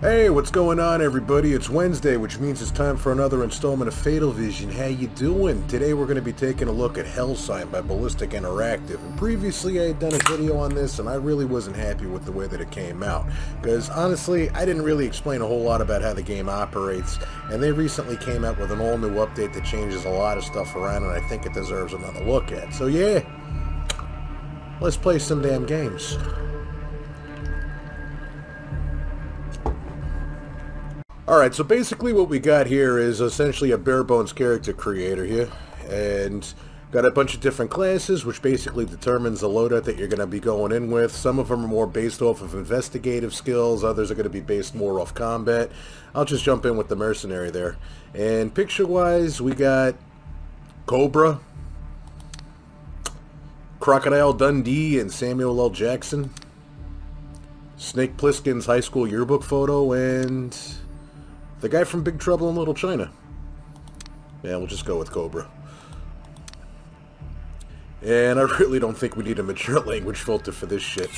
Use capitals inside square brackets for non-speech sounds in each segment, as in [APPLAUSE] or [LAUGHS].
Hey, what's going on everybody? It's Wednesday, which means it's time for another installment of Fatal Vision. How you doing? Today we're going to be taking a look at Hellsign by Ballistic Interactive. And previously I had done a video on this and I really wasn't happy with the way that it came out. Because honestly, I didn't really explain a whole lot about how the game operates. And they recently came out with an all new update that changes a lot of stuff around and I think it deserves another look at. So yeah, let's play some damn games. Alright, so basically what we got here is essentially a bare bones character creator here. And got a bunch of different classes, which basically determines the loadout that you're going to be going in with. Some of them are more based off of investigative skills, others are going to be based more off combat. I'll just jump in with the mercenary there. And picture-wise, we got Cobra, Crocodile Dundee and Samuel L. Jackson, Snake Plissken's high school yearbook photo, and the guy from Big Trouble in Little China. Yeah, we'll just go with Cobra. And I [LAUGHS] really don't think we need a mature [LAUGHS] language filter for this shit.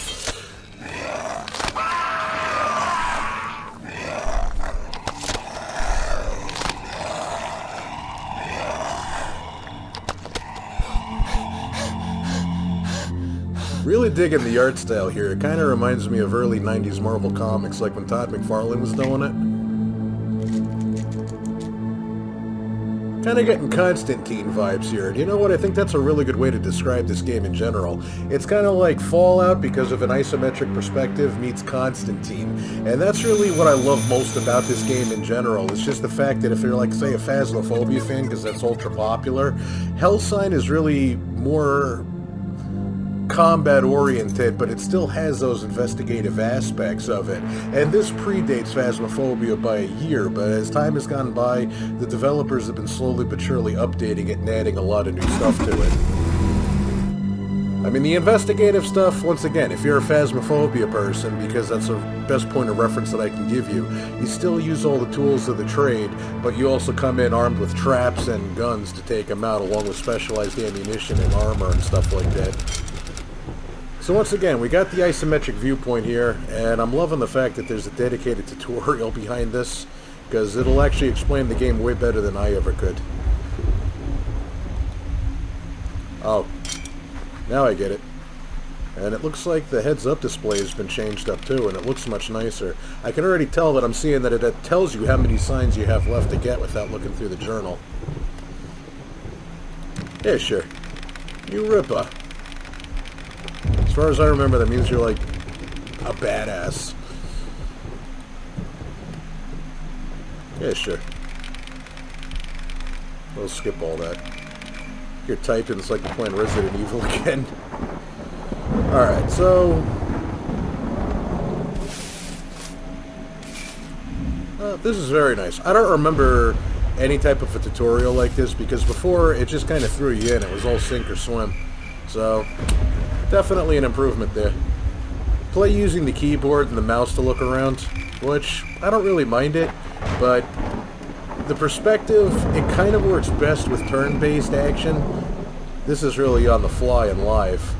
Really digging the art style here. It kind of reminds me of early 90s Marvel comics, like when Todd McFarlane was doing it. Kind of getting Constantine vibes here. And you know what? I think that's a really good way to describe this game in general. It's kind of like Fallout because of an isometric perspective meets Constantine. And that's really what I love most about this game in general. It's just the fact that if you're like, say, a Phasmophobia fan, because that's ultra popular, Hellsign is really more combat oriented, but it still has those investigative aspects of it. And this predates Phasmophobia by a year, but as time has gone by, the developers have been slowly but surely updating it and adding a lot of new stuff to it. I mean, the investigative stuff, once again, if you're a Phasmophobia person, because that's the best point of reference that I can give you, you still use all the tools of the trade, but you also come in armed with traps and guns to take them out, along with specialized ammunition and armor and stuff like that. So once again, we got the isometric viewpoint here, and I'm loving the fact that there's a dedicated [LAUGHS] tutorial behind this, because it'll actually explain the game way better than I ever could. Oh, now I get it. And it looks like the heads-up display has been changed up too, and it looks much nicer. I can already tell that I'm seeing that it tells you how many signs you have left to get without looking through the journal. Yeah, sure. You ripper. As far as I remember, that means you're like a badass. Yeah, sure. We'll skip all that. You're typing, it's like you're playing Resident Evil [LAUGHS] again. Alright, so... Uh, this is very nice. I don't remember any type of a tutorial like this because before it just kind of threw you in. It was all sink or swim. So, Definitely an improvement there. Play using the keyboard and the mouse to look around, which I don't really mind it, but the perspective, it kind of works best with turn-based action. This is really on the fly and live.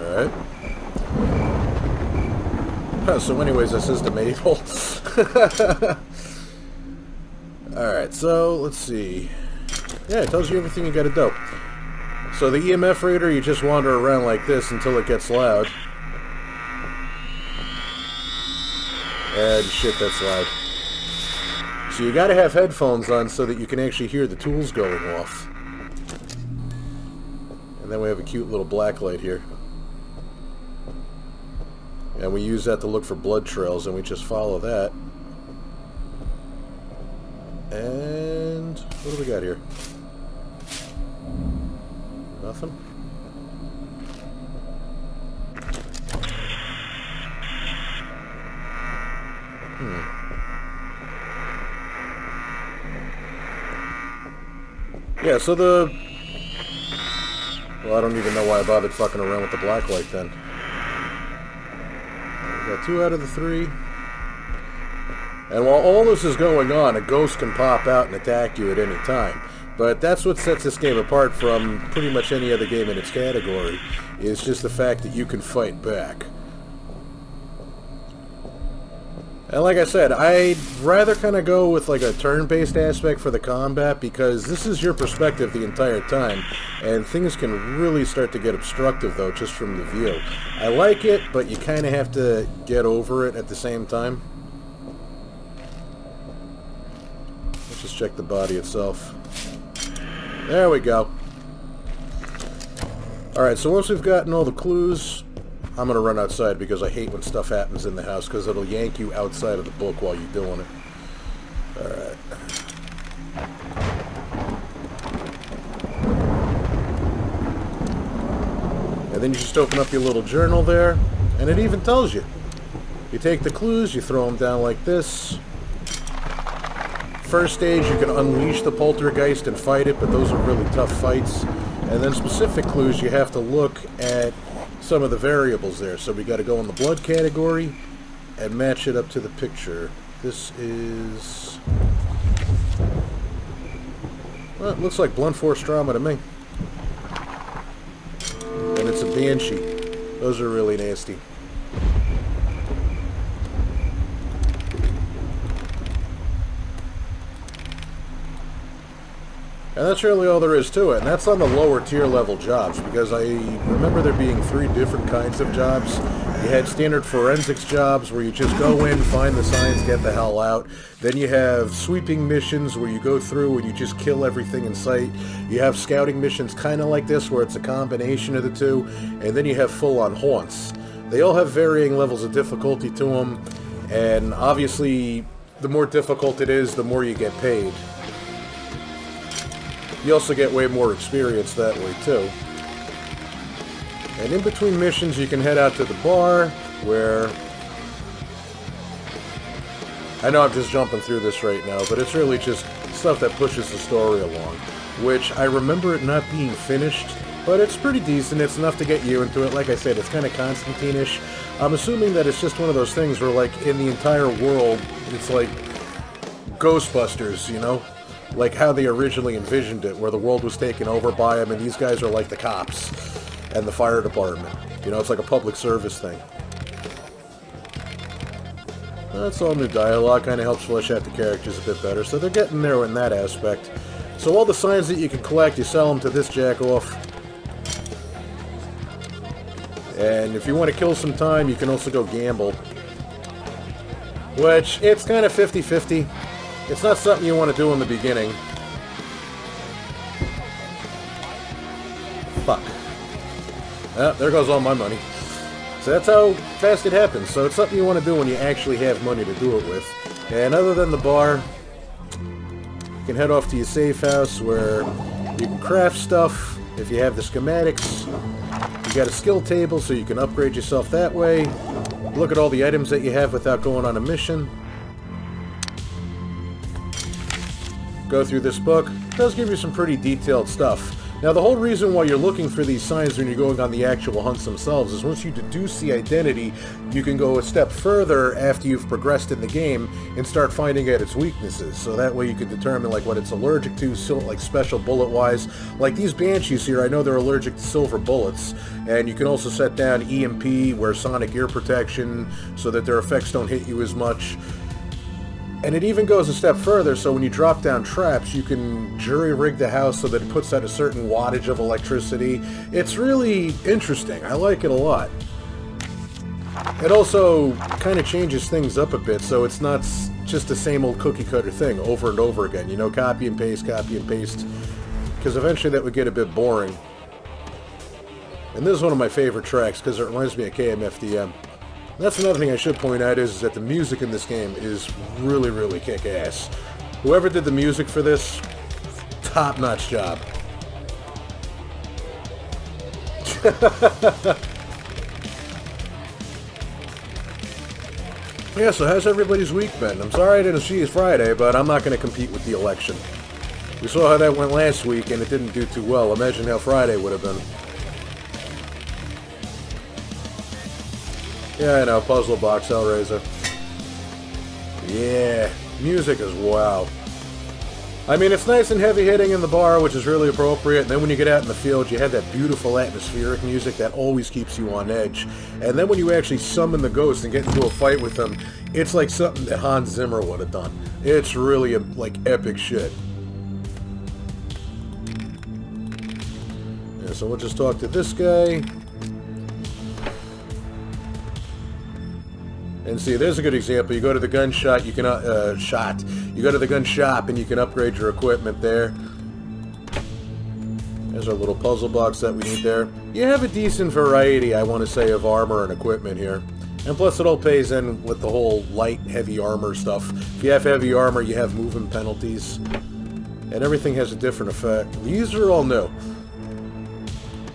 Alright. so anyways, this is the Mabel. [LAUGHS] Alright, so let's see. Yeah, it tells you everything you gotta do. So the EMF reader, you just wander around like this until it gets loud. And shit, that's loud. So you gotta have headphones on so that you can actually hear the tools going off. And then we have a cute little black light here. And we use that to look for blood trails, and we just follow that. And what do we got here? Nothing? Hmm. Yeah, so the... Well, I don't even know why I bothered fucking around with the black light then. We got two out of the three. And while all this is going on, a ghost can pop out and attack you at any time. But that's what sets this game apart from pretty much any other game in its category, is just the fact that you can fight back. And like I said, I'd rather kind of go with like a turn-based aspect for the combat because this is your perspective the entire time, and things can really start to get obstructive though just from the view. I like it, but you kind of have to get over it at the same time. Let's just check the body itself. There we go. Alright, so once we've gotten all the clues, I'm going to run outside because I hate when stuff happens in the house because it'll yank you outside of the book while you're doing it. Alright. And then you just open up your little journal there, and it even tells you. You take the clues, you throw them down like this. First stage, you can unleash the poltergeist and fight it, but those are really tough fights. And then specific clues, you have to look at some of the variables there. So we got to go in the blood category and match it up to the picture. This is... Well, it looks like blunt force trauma to me. And it's a banshee. Those are really nasty. And that's really all there is to it. And that's on the lower tier level jobs, because I remember there being three different kinds of jobs. You had standard forensics jobs where you just go in, find the signs, get the hell out. Then you have sweeping missions where you go through and you just kill everything in sight. You have scouting missions kind of like this where it's a combination of the two. And then you have full-on haunts. They all have varying levels of difficulty to them. And obviously, the more difficult it is, the more you get paid. You also get way more experience that way, too. And in between missions, you can head out to the bar, where... I know I'm just jumping through this right now, but it's really just stuff that pushes the story along. Which, I remember it not being finished, but it's pretty decent. It's enough to get you into it. Like I said, it's kind of Constantine-ish. I'm assuming that it's just one of those things where, like, in the entire world, it's like Ghostbusters, you know? Like how they originally envisioned it, where the world was taken over by them, and these guys are like the cops and the fire department. You know, it's like a public service thing. That's all new dialogue, kind of helps flesh out the characters a bit better, so they're getting there in that aspect. So all the signs that you can collect, you sell them to this jack-off. And if you want to kill some time, you can also go gamble. Which, it's kind of 50-50. It's not something you want to do in the beginning. Fuck. Ah, there goes all my money. So that's how fast it happens. So it's something you want to do when you actually have money to do it with. And other than the bar, you can head off to your safe house where you can craft stuff if you have the schematics. You got a skill table so you can upgrade yourself that way. Look at all the items that you have without going on a mission. Go through this book. It does give you some pretty detailed stuff. Now, the whole reason why you're looking for these signs when you're going on the actual hunts themselves is once you deduce the identity, you can go a step further after you've progressed in the game and start finding out its weaknesses. So that way you can determine like what it's allergic to, so like special bullet-wise. Like these Banshees here, I know they're allergic to silver bullets, and you can also set down EMP, where sonic ear protection, so that their effects don't hit you as much. And it even goes a step further, so when you drop down traps, you can jury-rig the house so that it puts out a certain wattage of electricity. It's really interesting. I like it a lot. It also kind of changes things up a bit, so it's not just the same old cookie-cutter thing over and over again. You know, copy and paste, copy and paste. Because eventually that would get a bit boring. And this is one of my favorite tracks, because it reminds me of KMFDM. That's another thing I should point out is, that the music in this game is really, really kick-ass. Whoever did the music for this, top-notch job. [LAUGHS] yeah, so how's everybody's week been? I'm sorry I didn't see you Friday, but I'm not going to compete with the election. We saw how that went last week, and it didn't do too well. Imagine how Friday would have been. Yeah, I know. Puzzle box, Hellraiser. Yeah. Music is wow. I mean, it's nice and heavy hitting in the bar, which is really appropriate. And then when you get out in the field, you have that beautiful atmospheric music that always keeps you on edge. And then when you actually summon the ghost and get into a fight with them, it's like something that Hans Zimmer would have done. It's really, like, epic shit. Yeah, so we'll just talk to this guy. And see, there's a good example. You go to the gun shot, you can, uh, uh, shot. You go to the gun shop and you can upgrade your equipment there. There's our little puzzle box that we need there. You have a decent variety, I want to say, of armor and equipment here. And plus it all pays in with the whole light, heavy armor stuff. If you have heavy armor, you have movement penalties. And everything has a different effect. These are all new.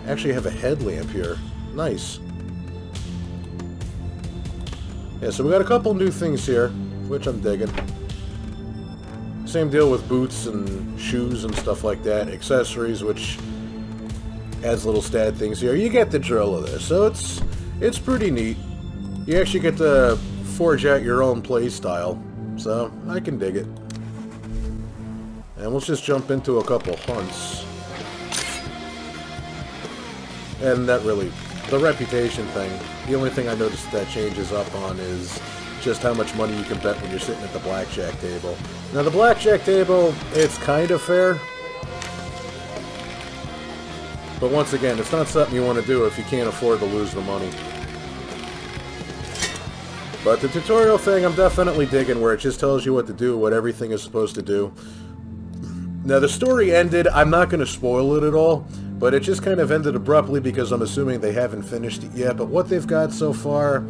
Actually, have a headlamp here. Nice. Yeah, so we got a couple new things here, which I'm digging. Same deal with boots and shoes and stuff like that. Accessories, which adds little stat things here. You get the drill of this, so it's it's pretty neat. You actually get to forge out your own play style, so I can dig it. And let's just jump into a couple hunts. And that really, the reputation thing, the only thing I noticed that changes up on is just how much money you can bet when you're sitting at the blackjack table. Now the blackjack table, it's kind of fair. But once again, it's not something you want to do if you can't afford to lose the money. But the tutorial thing, I'm definitely digging where it just tells you what to do, what everything is supposed to do. Now the story ended, I'm not going to spoil it at all, but it just kind of ended abruptly because I'm assuming they haven't finished it yet. But what they've got so far,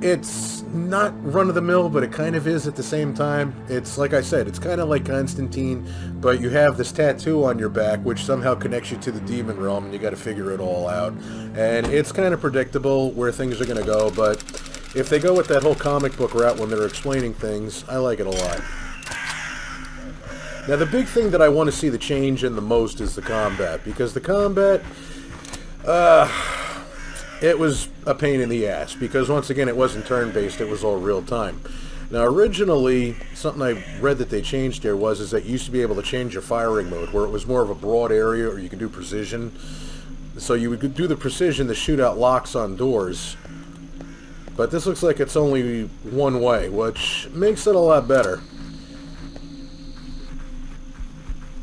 it's not run-of-the-mill, but it kind of is at the same time. It's, like I said, it's kind of like Constantine, but you have this tattoo on your back, which somehow connects you to the demon realm, and you got to figure it all out. And it's kind of predictable where things are going to go, but if they go with that whole comic book route when they're explaining things, I like it a lot. Now, the big thing that I want to see the change in the most is the combat, because the combat, uh, it was a pain in the ass, because once again, it wasn't turn-based, it was all real-time. Now, originally, something I read that they changed here was is that you used to be able to change your firing mode, where it was more of a broad area, or you could do precision. So you would do the precision to shoot out locks on doors. But this looks like it's only one way, which makes it a lot better.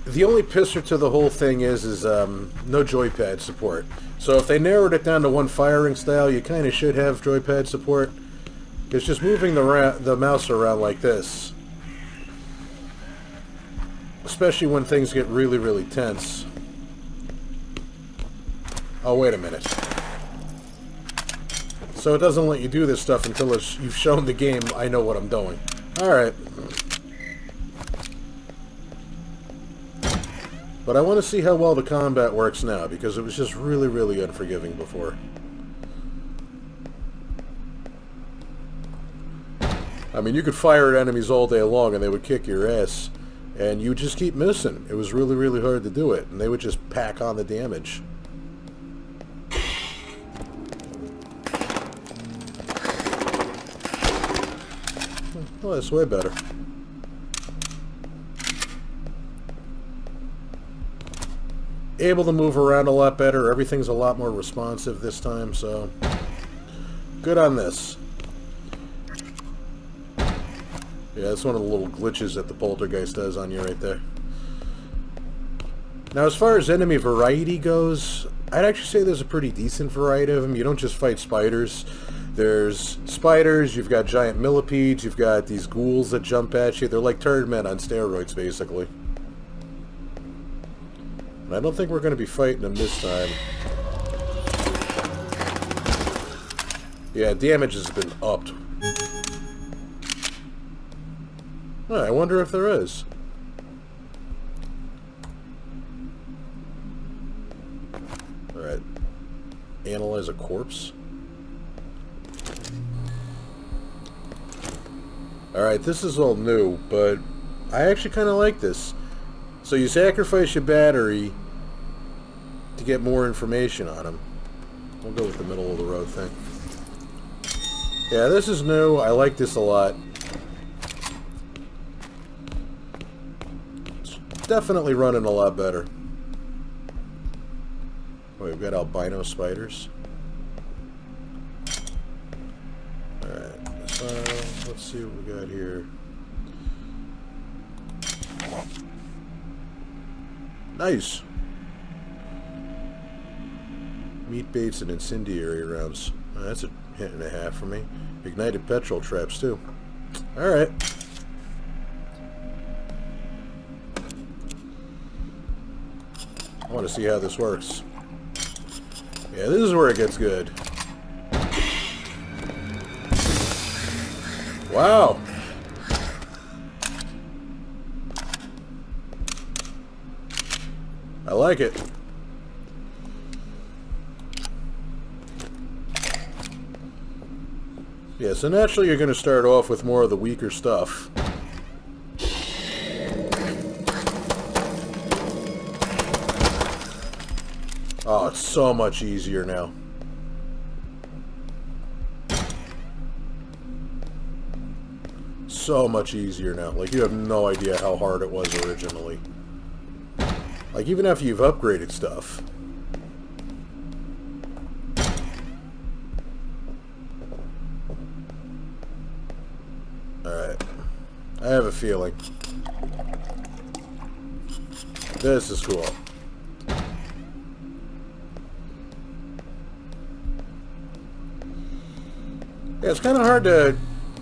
The only pisser to the whole thing is, is um, no joypad support. So if they narrowed it down to one firing style, you kind of should have joypad support. Because just moving the, the mouse around like this, especially when things get really, really tense. Oh, wait a minute. So it doesn't let you do this stuff until you've shown the game I know what I'm doing. Alright. But I want to see how well the combat works now, because it was just really, really unforgiving before. I mean, you could fire at enemies all day long and they would kick your ass, and you just keep missing. It was really, really hard to do it, and they would just pack on the damage. Oh, that's way better. Able to move around a lot better. Everything's a lot more responsive this time, so good on this. Yeah, that's one of the little glitches that the Poltergeist does on you right there. Now, as far as enemy variety goes, I'd actually say there's a pretty decent variety of them. You don't just fight spiders. There's spiders, you've got giant millipedes, you've got these ghouls that jump at you. They're like turd men on steroids, basically. And I don't think we're going to be fighting them this time. Yeah, damage has been upped. Oh, I wonder if there is. Alright. Analyze a corpse. Alright, this is all new, but I actually kind of like this. So you sacrifice your battery to get more information on them. We'll go with the middle of the road thing. Yeah, this is new. I like this a lot. It's definitely running a lot better. Oh, we've got albino spiders. Alright, so let's see what we got here. Nice! Meat baits and incendiary rounds. Oh, that's a hit and a half for me. Ignited petrol traps, too. Alright. I want to see how this works. Yeah, this is where it gets good. Wow! I like it. Yeah, so naturally you're going to start off with more of the weaker stuff. Oh, it's so much easier now. So much easier now. Like, you have no idea how hard it was originally. Like, even after you've upgraded stuff. Alright. I have a feeling. This is cool. Yeah, it's kind of hard to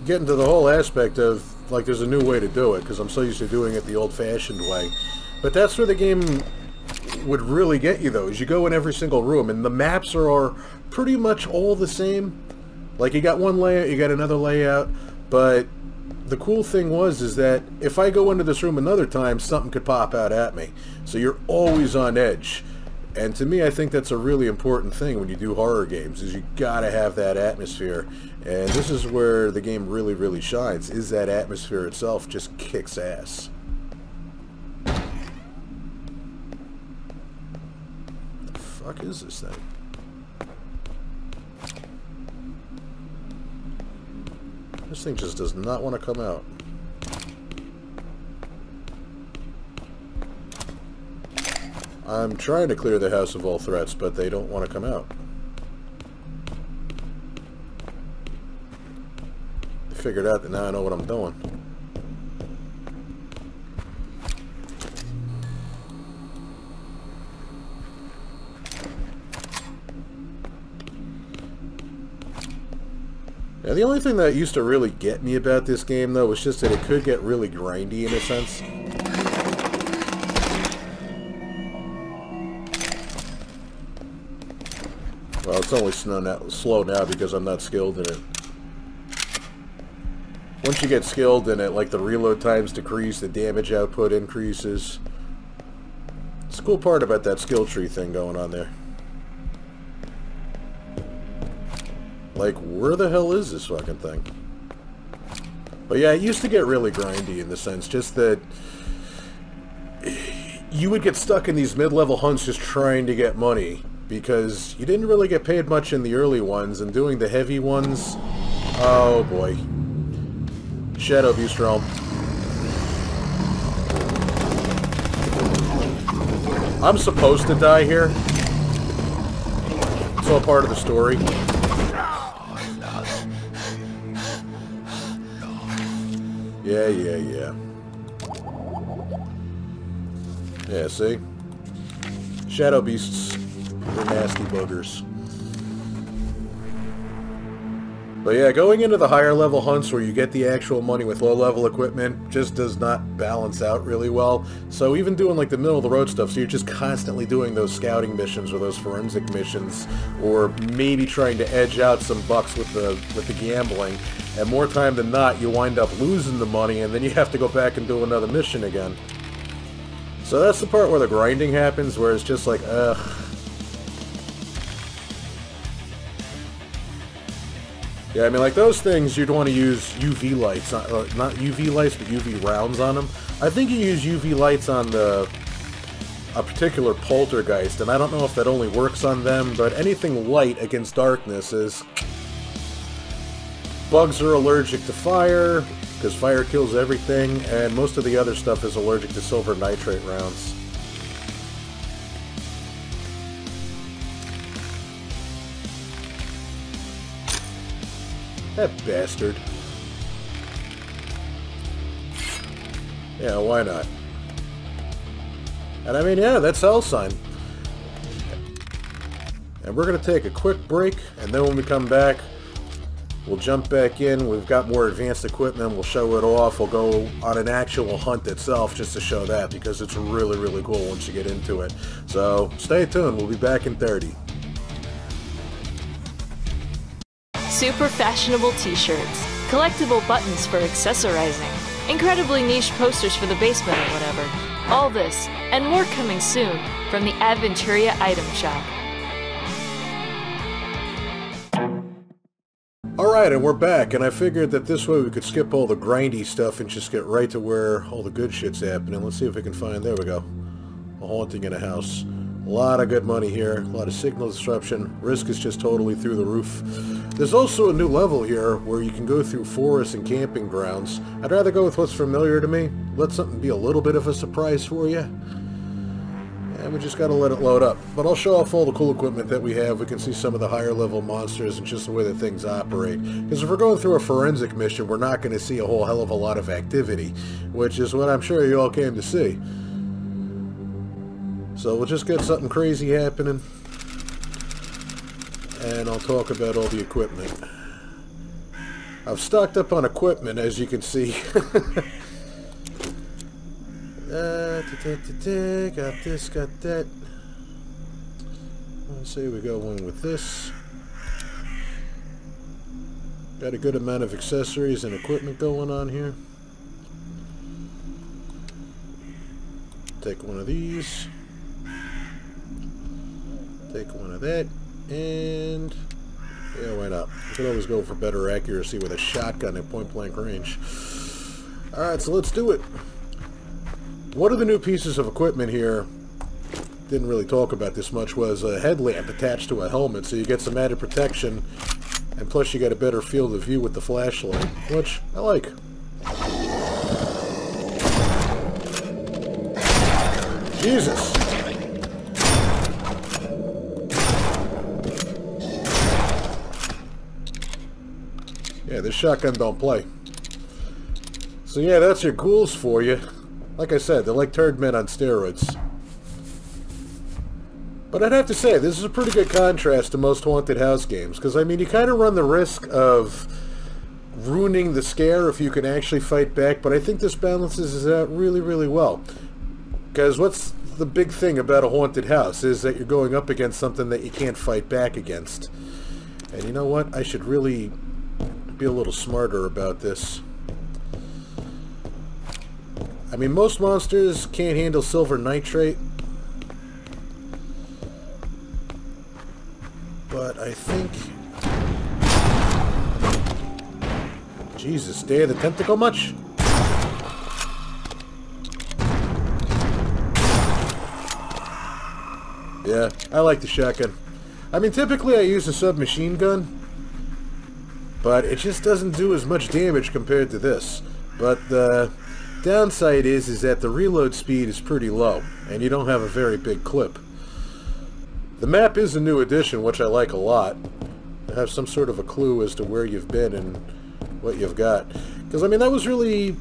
get into the whole aspect of, like, there's a new way to do it, because I'm so used to doing it the old-fashioned way. But that's where the game would really get you, though, is you go in every single room, and the maps are, are pretty much all the same. Like, you got one layout, you got another layout, but the cool thing was is that if I go into this room another time, something could pop out at me. So you're always on edge. And to me, I think that's a really important thing when you do horror games, is you gotta have that atmosphere. And this is where the game really, really shines, is that atmosphere itself just kicks ass. What the fuck is this thing? This thing just does not want to come out. I'm trying to clear the house of all threats, but they don't want to come out. Figured out that now I know what I'm doing. The only thing that used to really get me about this game, though, was just that it could get really grindy in a sense. Well, it's only slow now, slow now because I'm not skilled in it. Once you get skilled in it, like the reload times decrease, the damage output increases. It's a cool part about that skill tree thing going on there. Like, where the hell is this fucking thing? But yeah, it used to get really grindy in the sense, just that you would get stuck in these mid-level hunts just trying to get money because you didn't really get paid much in the early ones, and doing the heavy ones, oh boy. Shadow Beast Realm. I'm supposed to die here. It's all part of the story. Yeah, yeah, yeah. Yeah, see? Shadow beasts are nasty boogers. But yeah, going into the higher level hunts where you get the actual money with low level equipment just does not balance out really well. So even doing like the middle of the road stuff, so you're just constantly doing those scouting missions or those forensic missions, or maybe trying to edge out some bucks with the with the gambling, and more time than not you wind up losing the money and then you have to go back and do another mission again. So that's the part where the grinding happens, where it's just like, ugh, Yeah, I mean, like those things, you'd want to use UV lights, not, uh, not UV lights, but UV rounds on them. I think you use UV lights on the a particular poltergeist, and I don't know if that only works on them, but anything light against darkness is bugs are allergic to fire, because fire kills everything, and most of the other stuff is allergic to silver nitrate rounds. That bastard. Yeah, why not? And I mean, yeah, that's Hellsign. And we're going to take a quick break, and then when we come back, we'll jump back in. We've got more advanced equipment. We'll show it off. We'll go on an actual hunt itself just to show that, because it's really, really cool once you get into it. So stay tuned. We'll be back in 30. Super fashionable t-shirts, collectible buttons for accessorizing, incredibly niche posters for the basement or whatever. All this, and more coming soon, from the Adventuria Item Shop. Alright, and we're back, and I figured that this way we could skip all the grindy stuff and just get right to where all the good shit's happening. Let's see if we can find... There we go. A haunting in a house. A lot of good money here, a lot of signal disruption. Risk is just totally through the roof. There's also a new level here where you can go through forests and camping grounds. I'd rather go with what's familiar to me. Let something be a little bit of a surprise for you and we just got to let it load up. But I'll show off all the cool equipment that we have. We can see some of the higher level monsters and just the way that things operate. Because if we're going through a forensic mission, we're not going to see a whole hell of a lot of activity, which is what I'm sure you all came to see. So we'll just get something crazy happening, and I'll talk about all the equipment. I've stocked up on equipment, as you can see. [LAUGHS] Uh, got this, got that. Let's say we go one with this. Got a good amount of accessories and equipment going on here. Take one of these. Take one of that. And yeah, why not? You could always go for better accuracy with a shotgun at point blank range. Alright, so let's do it. One of the new pieces of equipment here, didn't really talk about this much, was a headlamp attached to a helmet, so you get some added protection, and plus you get a better field of view with the flashlight, which I like. Jesus! Yeah, this shotgun don't play. So yeah, that's your ghouls for you. Like I said, they're like turd men on steroids. But I'd have to say, this is a pretty good contrast to most Haunted House games, because, I mean, you kind of run the risk of ruining the scare if you can actually fight back, but I think this balances it out really, really well. Because what's the big thing about a haunted house is that you're going up against something that you can't fight back against. And you know what? I should really be a little smarter about this. I mean, most monsters can't handle silver nitrate. But I think... Jesus, Day of the Tentacle much? Yeah, I like the shotgun. I mean, typically I use a submachine gun, but it just doesn't do as much damage compared to this. But, uh, Downside is, is that the reload speed is pretty low, and you don't have a very big clip. The map is a new addition, which I like a lot. I have some sort of a clue as to where you've been and what you've got. Because, I mean, that was really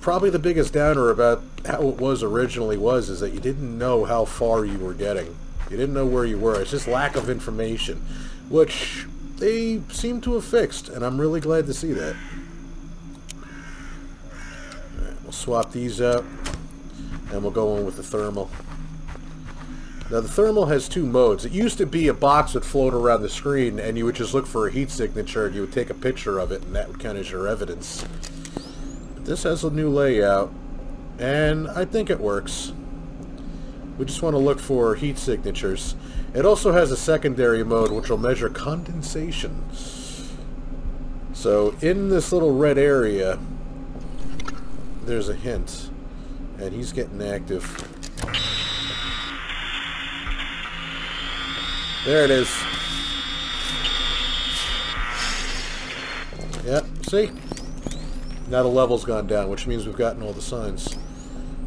probably the biggest downer about how it was originally was, is that you didn't know how far you were getting. You didn't know where you were. It's just lack of information, which they seem to have fixed, and I'm really glad to see that. We'll swap these out, and we'll go in with the thermal. Now the thermal has two modes. It used to be a box that float around the screen and you would just look for a heat signature and you would take a picture of it and that would count as your evidence. But this has a new layout and I think it works. We just want to look for heat signatures. It also has a secondary mode which will measure condensation. So in this little red area there's a hint. And he's getting active. There it is. Yep. See? Now the level's gone down, which means we've gotten all the signs.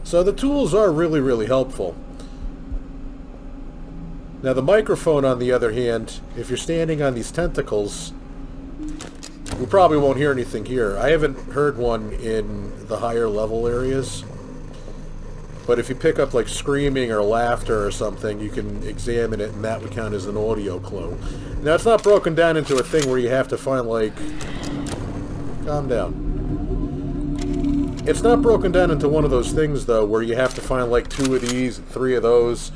So the tools are really, really helpful. Now the microphone, on the other hand, if you're standing on these tentacles, we probably won't hear anything here. I haven't heard one in the higher level areas. But if you pick up like screaming or laughter or something, you can examine it and that would count as an audio clue. Now it's not broken down into a thing where you have to find like... Calm down. It's not broken down into one of those things though where you have to find like two of these and three of those.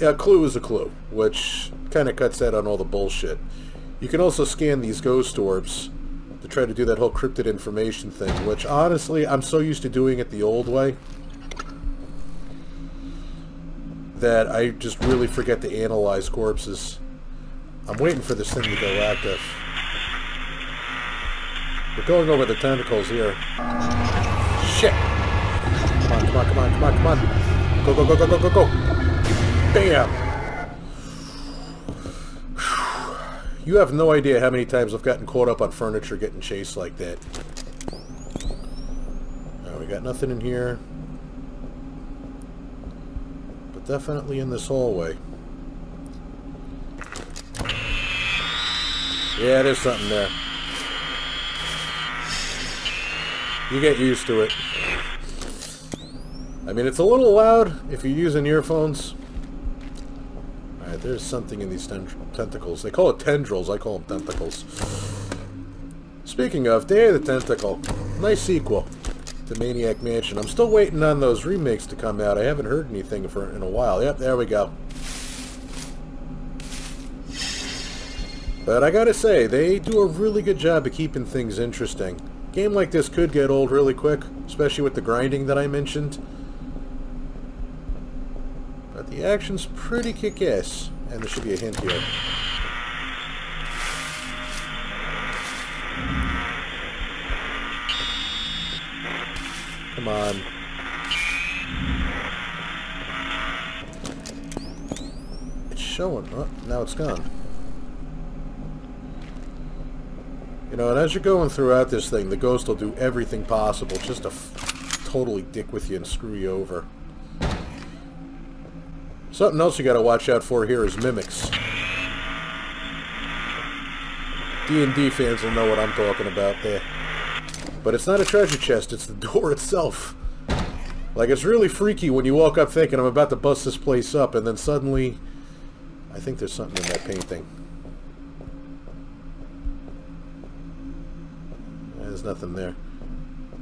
A clue is a clue, which kind of cuts out on all the bullshit. You can also scan these ghost orbs to try to do that whole cryptid information thing, which honestly I'm so used to doing it the old way that I just really forget to analyze corpses. I'm waiting for this thing to go active. We're going over the tentacles here. Shit! Come on, come on, come on, come on, come on. Go, go, go, go, go, go, go. Bam! You have no idea how many times I've gotten caught up on furniture getting chased like that. we got nothing in here But definitely in this hallway. Yeah, there's something there. You get used to it. I mean, it's a little loud if you're using earphones. There's something in these tentacles. They call it tendrils. I call them tentacles. Speaking of, Day of the Tentacle. Nice sequel to Maniac Mansion. I'm still waiting on those remakes to come out. I haven't heard anything for in a while. Yep, there we go. But I gotta say, they do a really good job of keeping things interesting. A game like this could get old really quick, especially with the grinding that I mentioned. The action's pretty kick-ass, and there should be a hint here. Come on. It's showing. Oh, now it's gone. You know, and as you're going throughout this thing, the ghost will do everything possible just to totally dick with you and screw you over. Something else you gotta watch out for here is mimics. D&D fans will know what I'm talking about there. But it's not a treasure chest, it's the door [LAUGHS] itself. Like, it's really freaky when you walk up thinking, I'm about to bust this place up, and then suddenly, I think there's something in that painting. There's nothing there.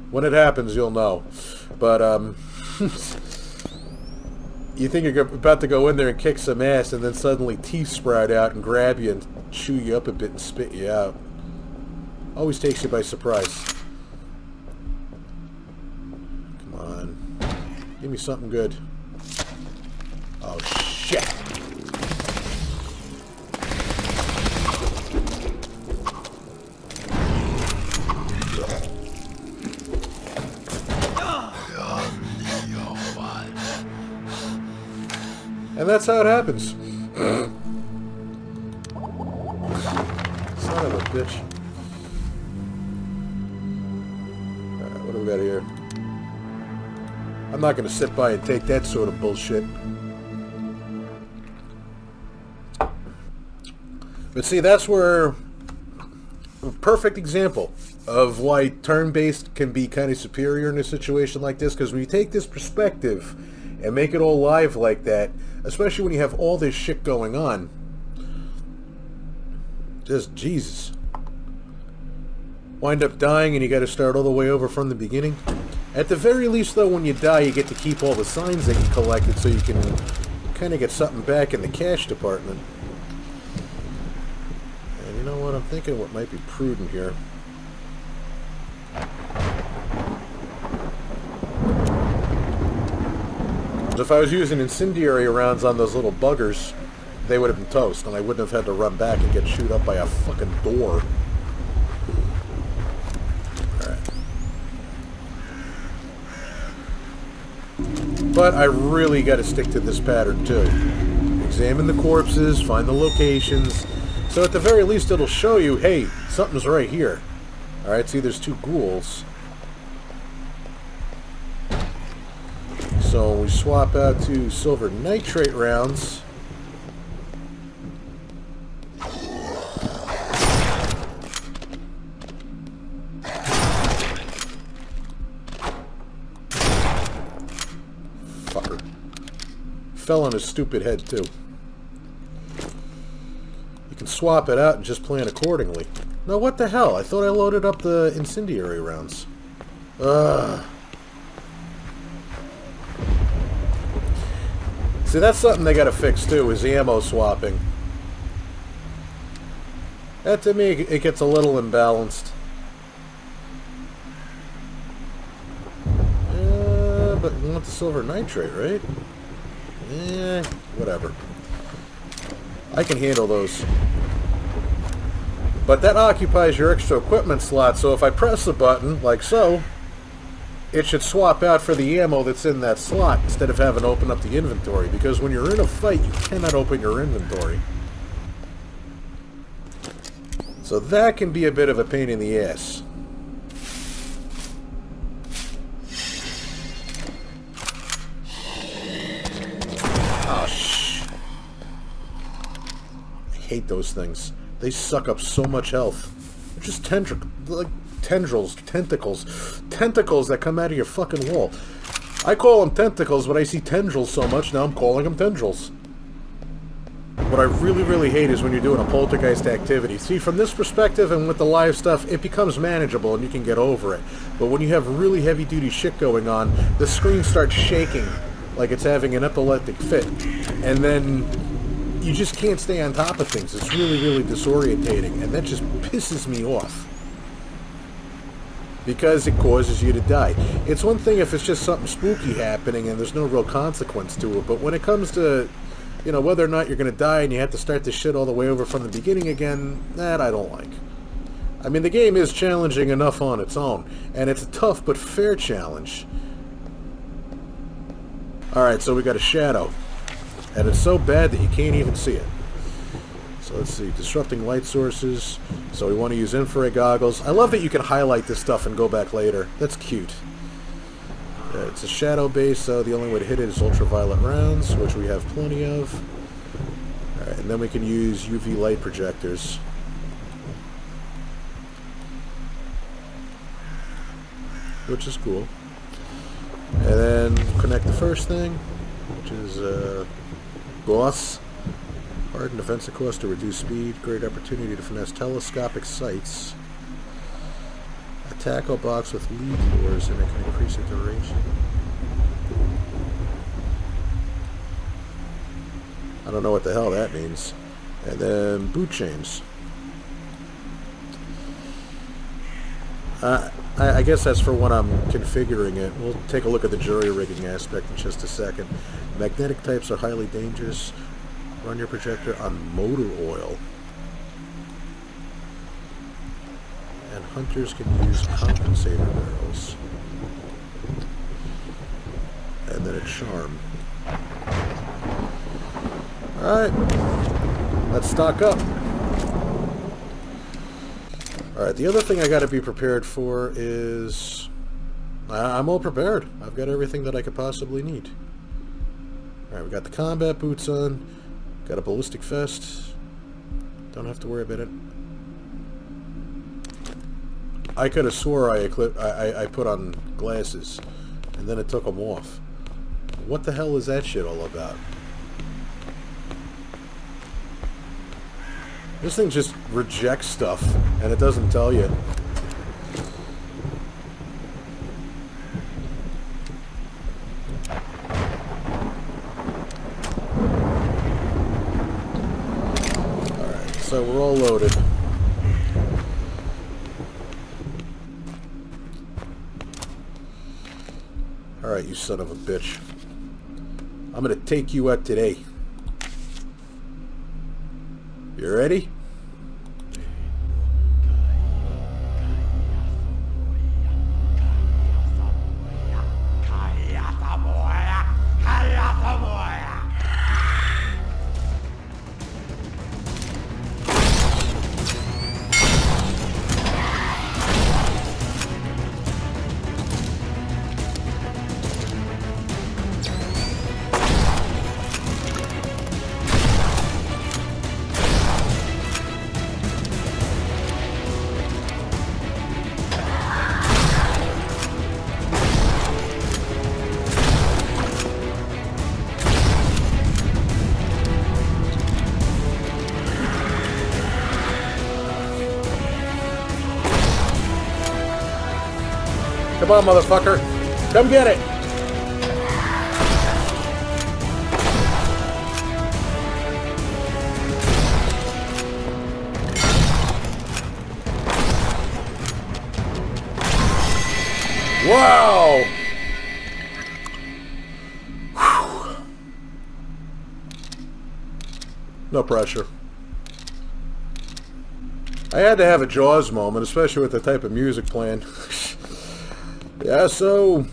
When it happens, you'll know. But, um... [LAUGHS] you think you're about to go in there and kick some ass, and then suddenly teeth sprout out and grab you and chew you up a bit and spit you out. Always takes you by surprise. Come on. Give me something good. Oh, shit. And that's how it happens. Son of a bitch. Alright, what do we got here? I'm not going to sit by and take that sort of bullshit. But see, that's where a perfect example of why turn-based can be kind of superior in a situation like this, because when you take this perspective and make it all live like that, especially when you have all this shit going on, just Jesus. Wind up dying and you got to start all the way over from the beginning. At the very least, though, when you die, you get to keep all the signs that you collected so you can kind of get something back in the cash department. And you know what? I'm thinking what might be prudent here. If I was using incendiary rounds on those little buggers, they would have been toast, and I wouldn't have had to run back and get chewed up by a fucking door. But I really got to stick to this pattern too. Examine the corpses, find the locations. So at the very least it'll show you, hey, something's right here. Alright, see there's two ghouls. So we swap out to silver nitrate rounds. Fucker. Fell on his stupid head, too. You can swap it out and just plan accordingly. Now what the hell? I thought I loaded up the incendiary rounds. Ugh. See, that's something they gotta fix too, is ammo swapping. That to me, it gets a little imbalanced. Uh, but we want the silver nitrate, right? Eh, whatever. I can handle those. But that occupies your extra equipment slot, so if I press the button, like so, it should swap out for the ammo that's in that slot instead of having to open up the inventory, because when you're in a fight, you cannot open your inventory. So that can be a bit of a pain in the ass. Ah, Shh. I hate those things. They suck up so much health. They're just tendril, like tendrils, tentacles, tentacles that come out of your fucking wall. I call them tentacles, but I see tendrils so much now I'm calling them tendrils. What I really, really hate is when you're doing a poltergeist activity. See, from this perspective and with the live stuff, it becomes manageable and you can get over it. But when you have really heavy-duty shit going on, the screen starts shaking like it's having an epileptic fit. And then you just can't stay on top of things. It's really, really disorientating, and that just pisses me off. Because it causes you to die. It's one thing if it's just something spooky happening and there's no real consequence to it, but when it comes to, you know, whether or not you're going to die and you have to start this shit all the way over from the beginning again, that I don't like. I mean, the game is challenging enough on its own, and it's a tough but fair challenge. Alright, so we got a shadow. And it's so bad that you can't even see it. So let's see, disrupting light sources. So we want to use infrared goggles. I love that you can highlight this stuff and go back later. That's cute. Uh, it's a shadow base, so the only way to hit it is ultraviolet rounds, which we have plenty of. And then we can use UV light projectors. Which is cool. And then connect the first thing, which is uh, Hardened defensive course to reduce speed. Great opportunity to finesse telescopic sights. A tackle box with lead lures and it can increase the duration. I don't know what the hell that means. And then boot chains. Uh, I guess that's for when I'm configuring it. We'll take a look at the jury rigging aspect in just a second. Magnetic types are highly dangerous. Run your projector on motor oil. And hunters can use compensator barrels. And then a charm. Alright. Let's stock up. Alright, the other thing I gotta be prepared for is... I'm all prepared. I've got everything that I could possibly need. Alright, we got the combat boots on. Got a ballistic vest. Don't have to worry about it. I could have swore I, I, I put on glasses, and then it took them off. What the hell is that shit all about? This thing just rejects stuff, and it doesn't tell you. Alright, so we're all loaded. Alright, you son of a bitch. I'm gonna take you out today. You ready? Motherfucker. Come get it. Wow! Whew. No pressure. I had to have a Jaws moment, especially with the type of music playing. [LAUGHS] yeah, so...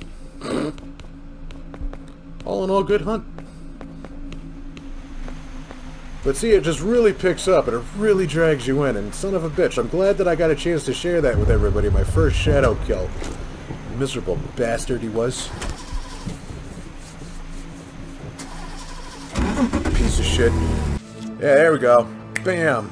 All in all, good hunt. But see, it just really picks up, and it really drags you in, and son of a bitch, I'm glad that I got a chance to share that with everybody, my first shadow kill. Miserable bastard he was. Piece of shit. Yeah, there we go. Bam.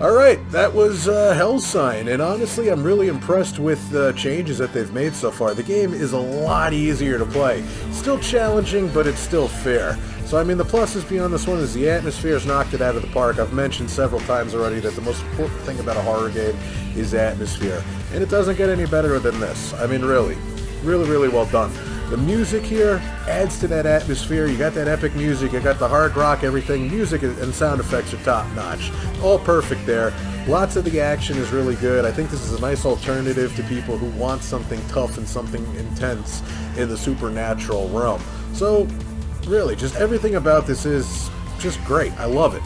Alright, that was uh, Hellsign, and honestly I'm really impressed with the changes that they've made so far. The game is a lot easier to play. Still challenging, but it's still fair. So, I mean, the pluses beyond this one is the atmosphere has knocked it out of the park. I've mentioned several times already that the most important thing about a horror game is atmosphere. And it doesn't get any better than this. I mean, really. Really, really well done. The music here adds to that atmosphere. You got that epic music, you got the hard rock, everything. Music and sound effects are top notch. All perfect there. Lots of the action is really good. I think this is a nice alternative to people who want something tough and something intense in the supernatural realm. So, really, just everything about this is just great. I love it.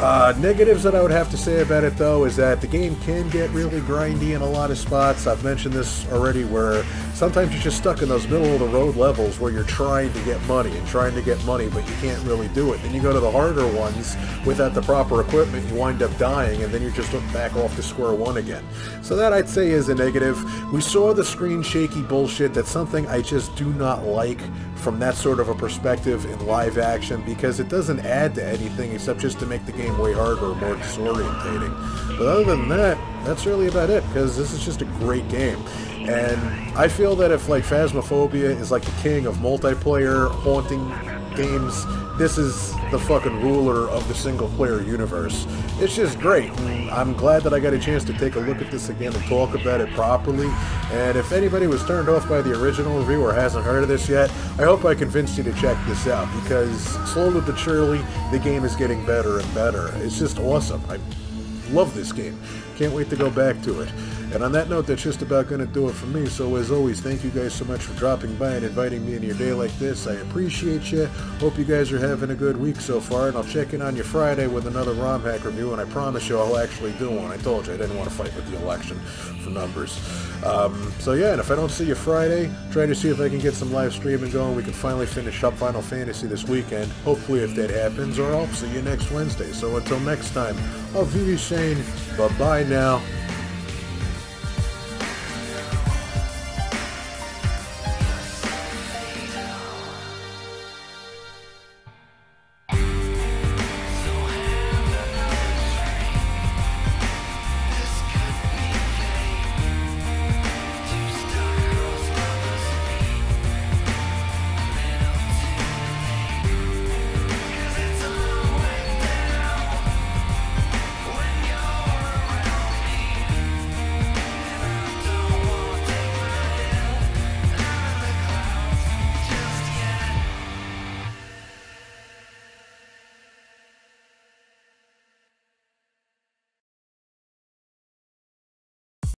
Uh, negatives that I would have to say about it, though, is that the game can get really grindy in a lot of spots. I've mentioned this already, where sometimes you're just stuck in those middle-of-the-road levels where you're trying to get money and trying to get money, but you can't really do it. Then you go to the harder ones without the proper equipment, you wind up dying, and then you're just back off to square one again. So that, I'd say, is a negative. We saw the screen shaky bullshit. That's something I just do not like from that sort of a perspective in live action because it doesn't add to anything except just to make the game way harder or more disorientating. But other than that, that's really about it because this is just a great game. And I feel that if like Phasmophobia is like the king of multiplayer haunting games, this is the fucking ruler of the single player universe. It's just great. I'm glad that I got a chance to take a look at this again and talk about it properly. And if anybody was turned off by the original review or hasn't heard of this yet, I hope I convinced you to check this out because slowly but surely the game is getting better and better. It's just awesome. I love this game. Can't wait to go back to it. And on that note, that's just about going to do it for me. So as always, thank you guys so much for dropping by and inviting me in your day like this. I appreciate you. Hope you guys are having a good week so far. And I'll check in on you Friday with another ROM hack review. And I promise you I'll actually do one. I told you I didn't want to fight with the election for numbers. Um, so yeah, and if I don't see you Friday, try to see if I can get some live streaming going. We can finally finish up Final Fantasy this weekend. Hopefully if that happens, or I'll see you next Wednesday. So until next time, I'll be saying bye-bye now.